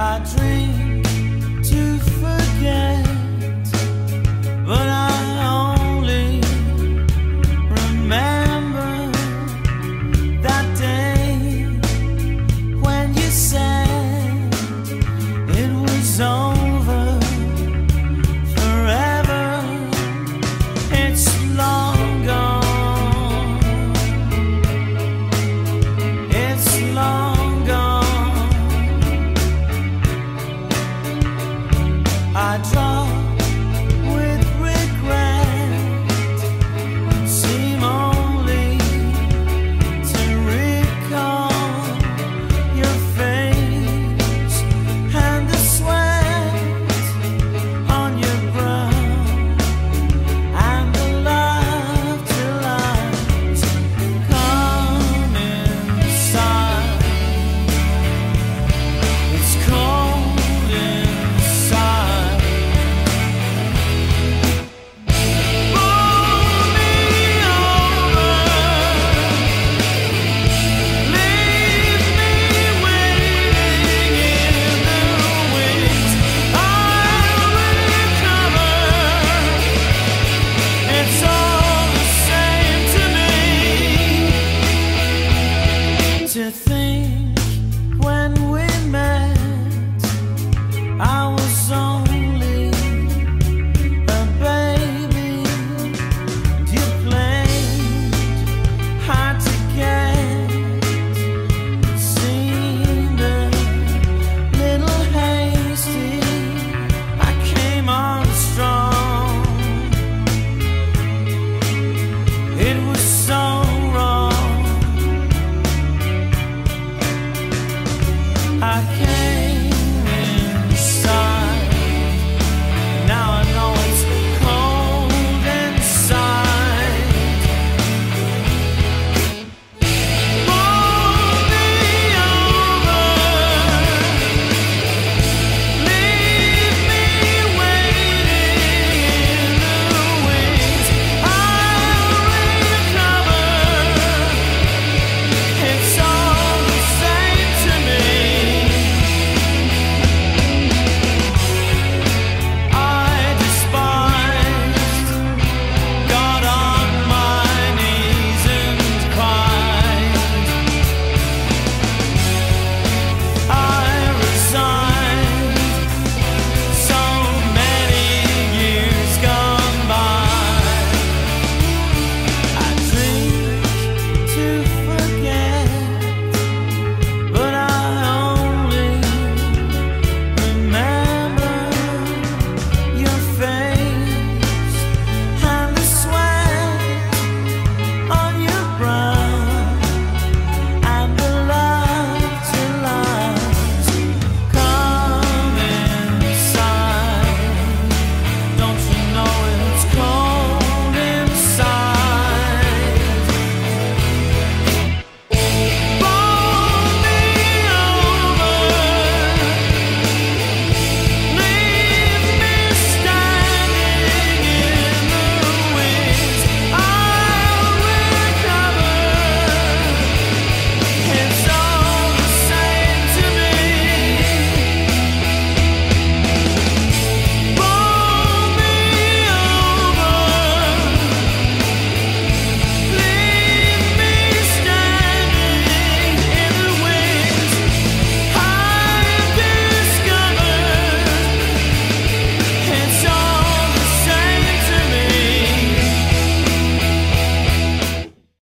I dream I try Things.